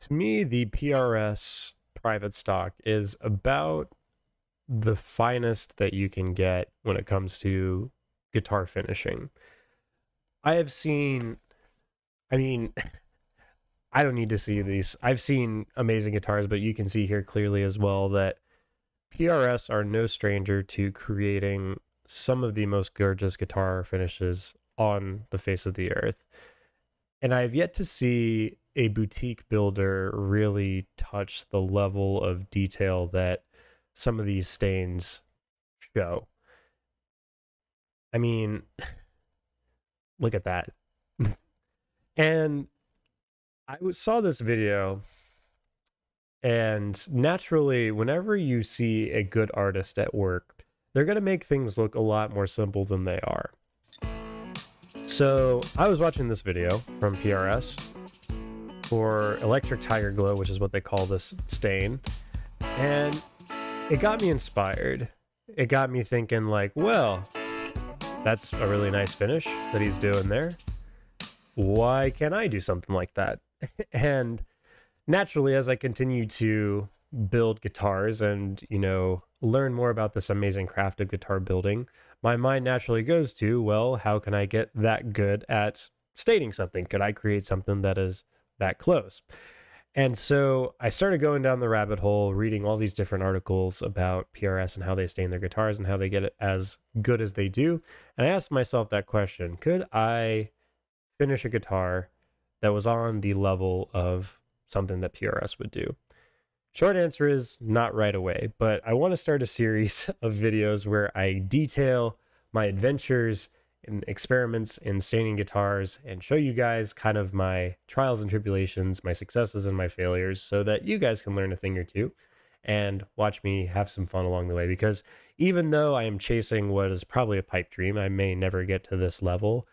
to me, the PRS private stock is about the finest that you can get when it comes to guitar finishing. I have seen, I mean, I don't need to see these. I've seen amazing guitars, but you can see here clearly as well that PRS are no stranger to creating some of the most gorgeous guitar finishes on the face of the earth. And I've yet to see a boutique builder really touch the level of detail that some of these stains show. I mean, look at that. and I saw this video, and naturally, whenever you see a good artist at work, they're going to make things look a lot more simple than they are. So I was watching this video from PRS for Electric Tiger Glow, which is what they call this stain, and it got me inspired. It got me thinking, like, well, that's a really nice finish that he's doing there. Why can't I do something like that? and naturally, as I continue to build guitars and, you know, learn more about this amazing craft of guitar building, my mind naturally goes to, well, how can I get that good at stating something? Could I create something that is that close? And so I started going down the rabbit hole, reading all these different articles about PRS and how they stain their guitars and how they get it as good as they do. And I asked myself that question Could I finish a guitar that was on the level of something that PRS would do? Short answer is not right away, but I want to start a series of videos where I detail my adventures and experiments in staining guitars and show you guys kind of my trials and tribulations, my successes and my failures, so that you guys can learn a thing or two and watch me have some fun along the way. Because even though I am chasing what is probably a pipe dream, I may never get to this level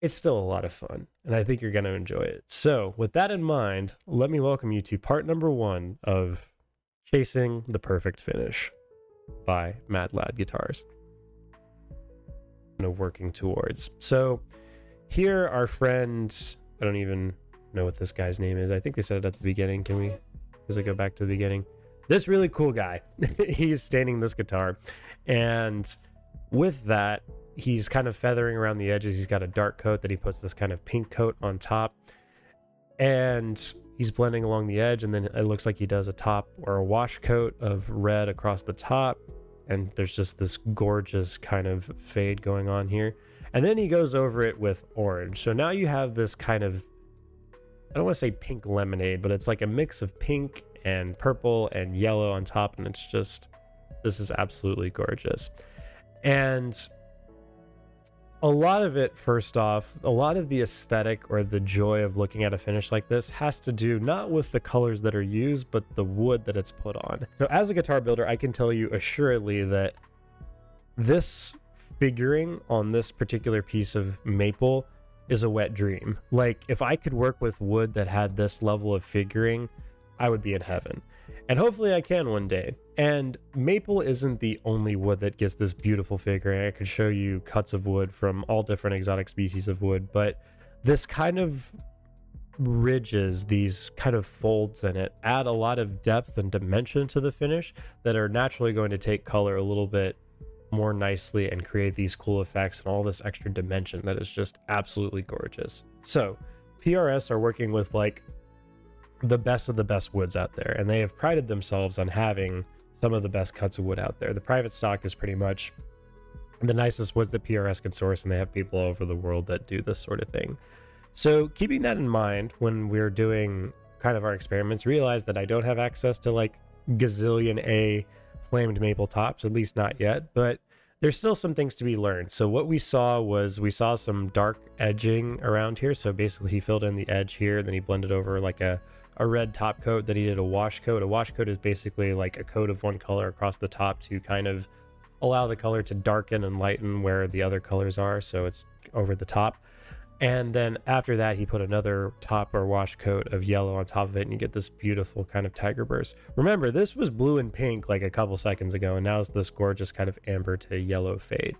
it's still a lot of fun, and I think you're going to enjoy it. So, with that in mind, let me welcome you to part number one of Chasing the Perfect Finish by Mad Lad Guitars. Of working towards. So, here, our friend, I don't even know what this guy's name is. I think they said it at the beginning. Can we? Does it go back to the beginning? This really cool guy, he's standing this guitar, and with that, he's kind of feathering around the edges. He's got a dark coat that he puts this kind of pink coat on top. And he's blending along the edge. And then it looks like he does a top or a wash coat of red across the top. And there's just this gorgeous kind of fade going on here. And then he goes over it with orange. So now you have this kind of, I don't want to say pink lemonade, but it's like a mix of pink and purple and yellow on top. And it's just, this is absolutely gorgeous. And a lot of it, first off, a lot of the aesthetic or the joy of looking at a finish like this has to do not with the colors that are used, but the wood that it's put on. So, as a guitar builder, I can tell you assuredly that this figuring on this particular piece of maple is a wet dream. Like, if I could work with wood that had this level of figuring, I would be in heaven. And hopefully I can one day. And maple isn't the only wood that gets this beautiful figuring. I could show you cuts of wood from all different exotic species of wood, but this kind of ridges, these kind of folds in it, add a lot of depth and dimension to the finish that are naturally going to take color a little bit more nicely and create these cool effects and all this extra dimension that is just absolutely gorgeous. So, PRS are working with like the best of the best woods out there, and they have prided themselves on having some of the best cuts of wood out there. The private stock is pretty much the nicest woods that PRS can source, and they have people all over the world that do this sort of thing. So, keeping that in mind when we're doing kind of our experiments, realize that I don't have access to like gazillion A flamed maple tops, at least not yet, but there's still some things to be learned. So what we saw was we saw some dark edging around here. So basically he filled in the edge here, then he blended over like a a red top coat that he did a wash coat. A wash coat is basically like a coat of one color across the top to kind of allow the color to darken and lighten where the other colors are. So it's over the top. And then after that, he put another top or wash coat of yellow on top of it, and you get this beautiful kind of tiger burst. Remember, this was blue and pink like a couple seconds ago, and now it's this gorgeous kind of amber to yellow fade.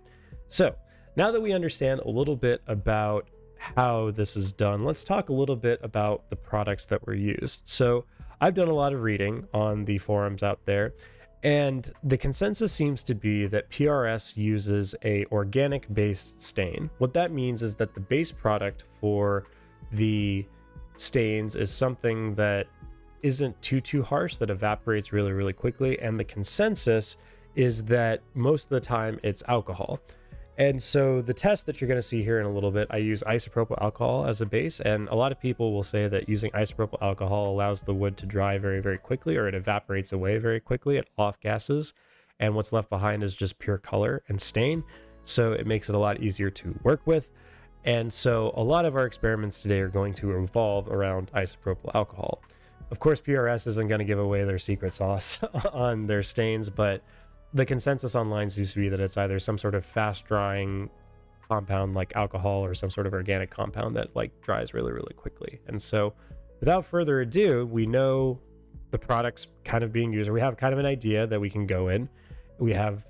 So now that we understand a little bit about how this is done, let's talk a little bit about the products that were used. So I've done a lot of reading on the forums out there, and the consensus seems to be that PRS uses a organic based stain. What that means is that the base product for the stains is something that isn't too too harsh that evaporates really really quickly and the consensus is that most of the time it's alcohol. And so the test that you're going to see here in a little bit, I use isopropyl alcohol as a base, and a lot of people will say that using isopropyl alcohol allows the wood to dry very, very quickly, or it evaporates away very quickly. It off gases, and what's left behind is just pure color and stain. So it makes it a lot easier to work with. And so a lot of our experiments today are going to revolve around isopropyl alcohol. Of course, PRS isn't going to give away their secret sauce on their stains, but the consensus online seems to be that it's either some sort of fast drying compound like alcohol or some sort of organic compound that like dries really really quickly. And so without further ado we know the products kind of being used or we have kind of an idea that we can go in. We have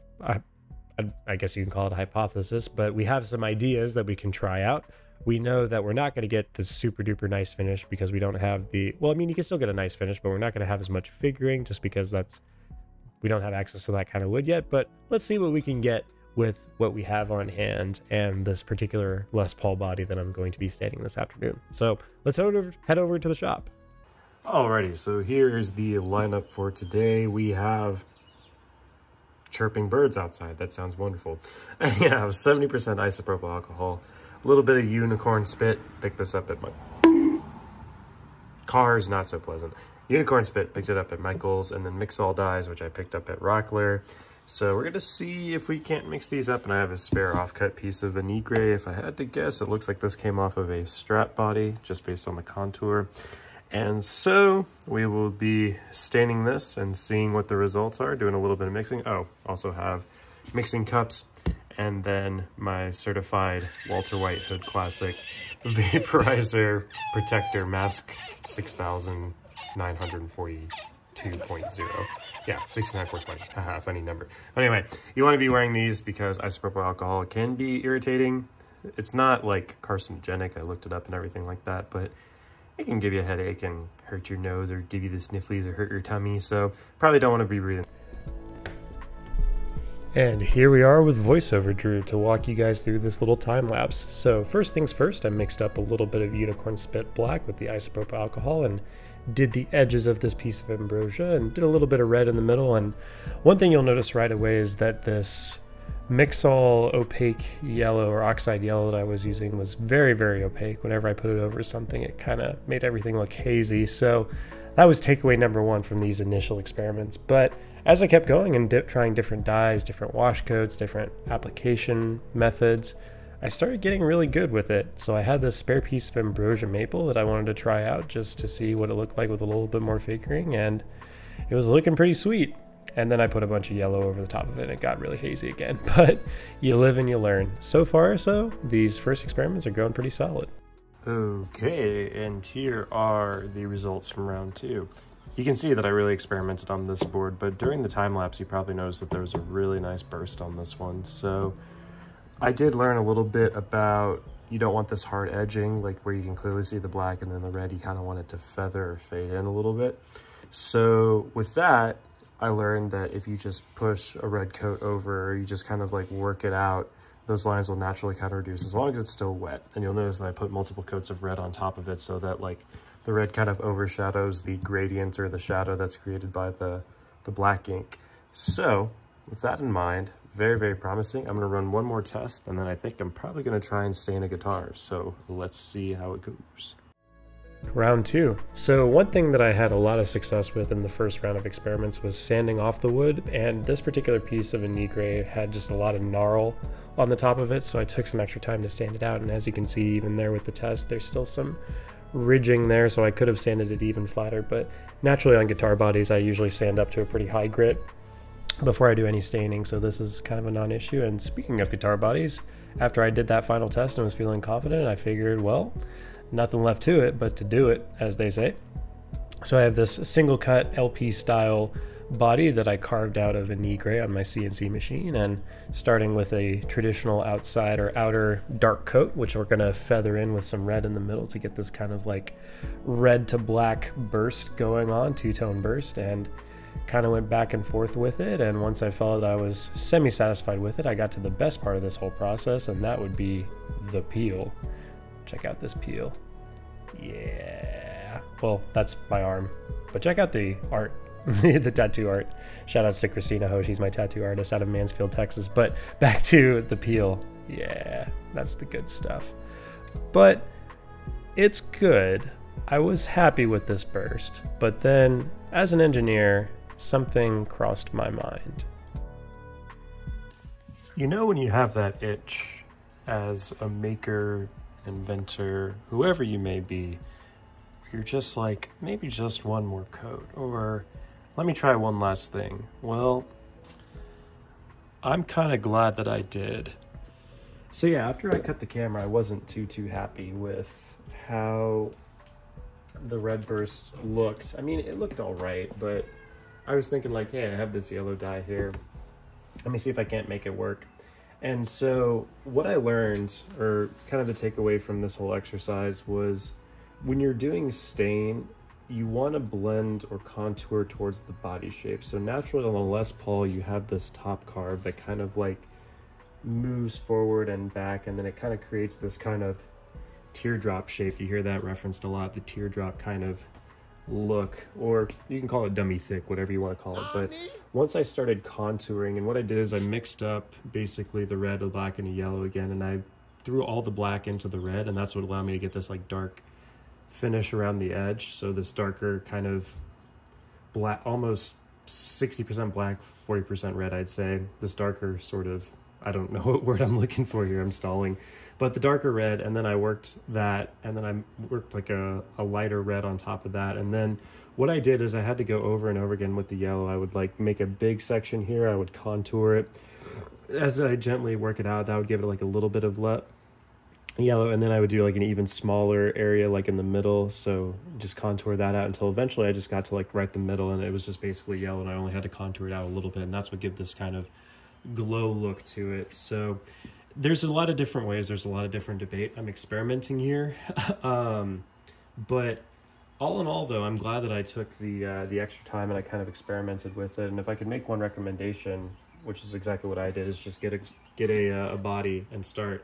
I guess you can call it a hypothesis but we have some ideas that we can try out. We know that we're not going to get the super duper nice finish because we don't have the well i mean you can still get a nice finish but we're not going to have as much figuring just because that's we don't have access to that kind of wood yet, but let's see what we can get with what we have on hand and this particular Les Paul body that I'm going to be staining this afternoon. So let's head over, head over to the shop. Alrighty, so here's the lineup for today. We have chirping birds outside. That sounds wonderful. Yeah, 70% isopropyl alcohol, a little bit of unicorn spit. Pick this up at my car is not so pleasant. Unicorn Spit picked it up at Michael's, and then Mixol Dyes, which I picked up at Rockler. So we're going to see if we can't mix these up, and I have a spare offcut piece of Anigre. If I had to guess, it looks like this came off of a strap body, just based on the contour. And so we will be staining this and seeing what the results are, doing a little bit of mixing. Oh, also have mixing cups, and then my certified Walter White Hood Classic Vaporizer Protector Mask 6000 942.0. Yeah, 69420. Haha, funny number. But anyway, you want to be wearing these because isopropyl alcohol can be irritating. It's not like carcinogenic. I looked it up and everything like that, but it can give you a headache and hurt your nose or give you the snifflies or hurt your tummy. So probably don't want to be breathing. And here we are with voiceover Drew to walk you guys through this little time lapse. So first things first, I mixed up a little bit of unicorn spit black with the isopropyl alcohol and did the edges of this piece of ambrosia and did a little bit of red in the middle. And one thing you'll notice right away is that this Mixol opaque yellow or oxide yellow that I was using was very, very opaque. Whenever I put it over something, it kind of made everything look hazy. So that was takeaway number one from these initial experiments. But as I kept going and dip, trying different dyes, different wash coats, different application methods, I started getting really good with it. So I had this spare piece of ambrosia maple that I wanted to try out just to see what it looked like with a little bit more figuring, and it was looking pretty sweet. And then I put a bunch of yellow over the top of it and it got really hazy again. But you live and you learn. So far, so these first experiments are going pretty solid. Okay, and here are the results from round two. You can see that I really experimented on this board, but during the time lapse, you probably noticed that there was a really nice burst on this one. So I did learn a little bit about you don't want this hard edging, like where you can clearly see the black and then the red, you kind of want it to feather or fade in a little bit. So with that, I learned that if you just push a red coat over, or you just kind of like work it out, those lines will naturally kind of reduce as long as it's still wet. And you'll notice that I put multiple coats of red on top of it so that like the red kind of overshadows the gradient or the shadow that's created by the, the black ink. So with that in mind, very, very promising. I'm going to run one more test, and then I think I'm probably going to try and stain a guitar. So let's see how it goes. Round two. So one thing that I had a lot of success with in the first round of experiments was sanding off the wood, and this particular piece of Anigre had just a lot of gnarl on the top of it, so I took some extra time to sand it out, and as you can see even there with the test, there's still some ridging there, so I could have sanded it even flatter, but naturally on guitar bodies I usually sand up to a pretty high grit, before I do any staining, so this is kind of a non-issue. And speaking of guitar bodies, after I did that final test and was feeling confident, I figured, well, nothing left to it but to do it, as they say. So I have this single cut LP style body that I carved out of Anigre on my CNC machine and starting with a traditional outside or outer dark coat, which we're gonna feather in with some red in the middle to get this kind of like red to black burst going on, two-tone burst, and kind of went back and forth with it. And once I felt that I was semi-satisfied with it, I got to the best part of this whole process, and that would be the peel. Check out this peel. Yeah. Well, that's my arm. But check out the art, the tattoo art. Shout outs to Christina Ho. She's my tattoo artist out of Mansfield, Texas. But back to the peel. Yeah, that's the good stuff. But it's good. I was happy with this burst. But then, as an engineer, something crossed my mind. You know, when you have that itch as a maker, inventor, whoever you may be, you're just like, maybe just one more coat, or let me try one last thing. Well, I'm kind of glad that I did. So yeah, after I cut the camera, I wasn't too, too happy with how the red burst looked. I mean, it looked all right, but I was thinking like, hey, I have this yellow dye here. Let me see if I can't make it work. And so what I learned, or kind of the takeaway from this whole exercise was when you're doing stain, you want to blend or contour towards the body shape. So naturally on the Les Paul, you have this top carve that kind of like moves forward and back, and then it kind of creates this kind of teardrop shape. You hear that referenced a lot, the teardrop kind of look, or you can call it dummy thick, whatever you want to call it. But once I started contouring, and what I did is I mixed up basically the red, the black, and the yellow again, and I threw all the black into the red, and that's what allowed me to get this like dark finish around the edge. So this darker kind of black, almost 60% black, 40% red, I'd say. This darker sort of, I don't know what word I'm looking for here, I'm stalling. But the darker red, and then I worked that, and then I worked like a, a lighter red on top of that. And then what I did is I had to go over and over again with the yellow. I would like make a big section here, I would contour it. As I gently work it out, that would give it like a little bit of let yellow and then I would do like an even smaller area like in the middle so just contour that out until eventually I just got to like right the middle and it was just basically yellow and I only had to contour it out a little bit and that's what give this kind of glow look to it so there's a lot of different ways there's a lot of different debate I'm experimenting here um, but all in all though I'm glad that I took the uh, the extra time and I kind of experimented with it and if I could make one recommendation which is exactly what I did is just get a get a, uh, a body and start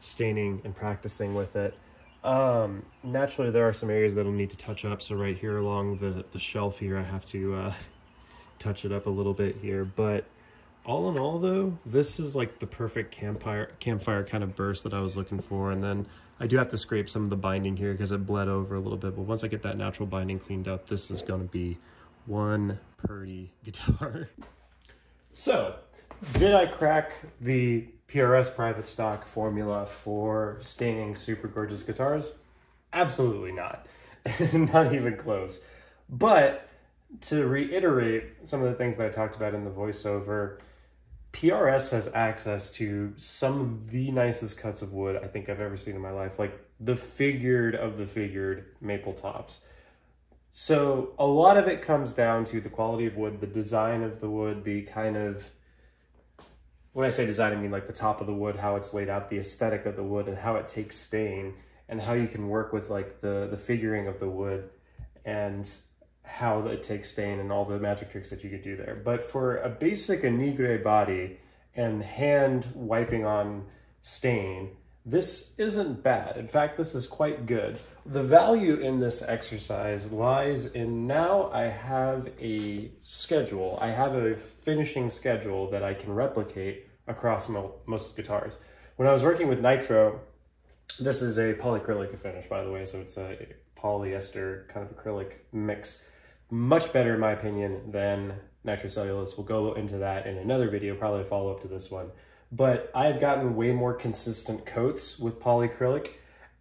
staining and practicing with it. Um, naturally, there are some areas that'll need to touch up. So right here along the, the shelf here, I have to uh, touch it up a little bit here. But all in all, though, this is like the perfect campfire campfire kind of burst that I was looking for. And then I do have to scrape some of the binding here because it bled over a little bit. But once I get that natural binding cleaned up, this is going to be one pretty guitar. So, did I crack the PRS private stock formula for staining super gorgeous guitars? Absolutely not. not even close. But to reiterate some of the things that I talked about in the voiceover, PRS has access to some of the nicest cuts of wood I think I've ever seen in my life, like the figured of the figured maple tops. So a lot of it comes down to the quality of wood, the design of the wood, the kind of when I say design, I mean like the top of the wood, how it's laid out, the aesthetic of the wood, and how it takes stain, and how you can work with like the the figuring of the wood, and how it takes stain and all the magic tricks that you could do there. But for a basic Anigre body and hand wiping on stain, this isn't bad. In fact, this is quite good. The value in this exercise lies in now I have a schedule. I have a finishing schedule that I can replicate across mo most guitars. When I was working with Nitro, this is a polyacrylic finish, by the way, so it's a polyester kind of acrylic mix. Much better, in my opinion, than nitrocellulose. We'll go into that in another video, probably a follow-up to this one. But I've gotten way more consistent coats with polyacrylic,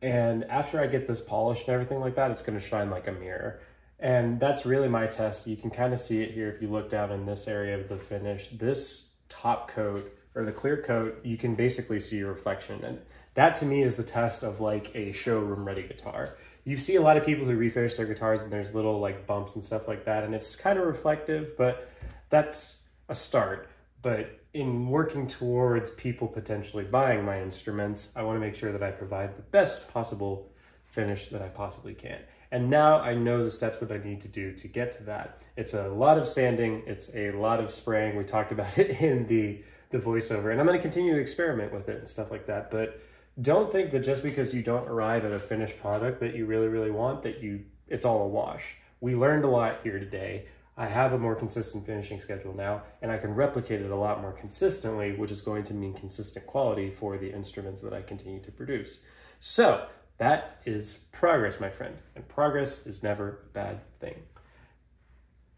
and after I get this polished and everything like that, it's gonna shine like a mirror. And that's really my test. You can kind of see it here if you look down in this area of the finish. This top coat or the clear coat, you can basically see your reflection. And that to me is the test of like a showroom ready guitar. You see a lot of people who refinish their guitars and there's little like bumps and stuff like that. And it's kind of reflective, but that's a start. But in working towards people potentially buying my instruments, I want to make sure that I provide the best possible finish that I possibly can. And now I know the steps that I need to do to get to that. It's a lot of sanding, it's a lot of spraying. We talked about it in the, the voiceover, and I'm going to continue to experiment with it and stuff like that. But don't think that just because you don't arrive at a finished product that you really, really want, that you it's all a wash. We learned a lot here today. I have a more consistent finishing schedule now, and I can replicate it a lot more consistently, which is going to mean consistent quality for the instruments that I continue to produce. So that is progress, my friend. And progress is never a bad thing.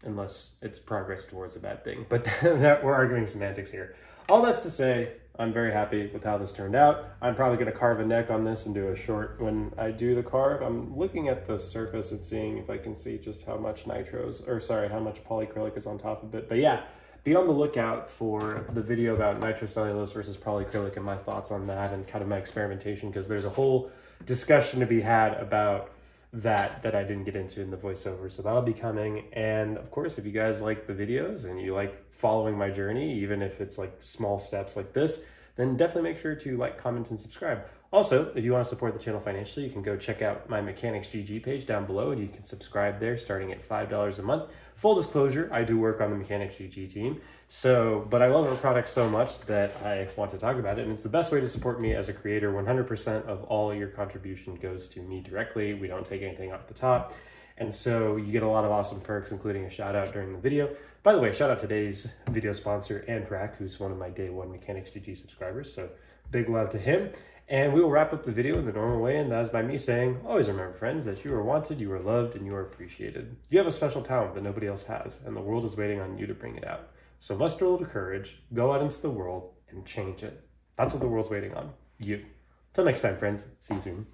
Unless it's progress towards a bad thing. But that, we're arguing semantics here. All that's to say, I'm very happy with how this turned out. I'm probably to carve a neck on this and do a short when I do the carve. I'm looking at the surface and seeing if I can see just how much nitros, or sorry, how much polyacrylic is on top of it. But yeah, be on the lookout for the video about nitrocellulose versus polyacrylic and my thoughts on that and kind of my experimentation because there's a whole discussion to be had about that that I didn't get into in the voiceover. So that'll be coming. And of course, if you guys like the videos and you like following my journey, even if it's like small steps like this, then definitely make sure to like, comment, and subscribe. Also, if you want to support the channel financially, you can go check out my Mechanyx GG page down below and you can subscribe there starting at $5 a month. Full disclosure, I do work on the Mechanyx GG team. So, but I love our product so much that I want to talk about it. And it's the best way to support me as a creator. 100% of all your contribution goes to me directly. We don't take anything off the top. And so you get a lot of awesome perks, including a shout out during the video. By the way, shout out today's video sponsor, Andrak, who's one of my day one Mechanyx GG subscribers. So big love to him. And we will wrap up the video in the normal way, and that is by me saying, always remember, friends, that you are wanted, you are loved, and you are appreciated. You have a special talent that nobody else has, and the world is waiting on you to bring it out. So muster a little courage, go out into the world, and change it. That's what the world's waiting on. You. Till next time, friends. See you soon.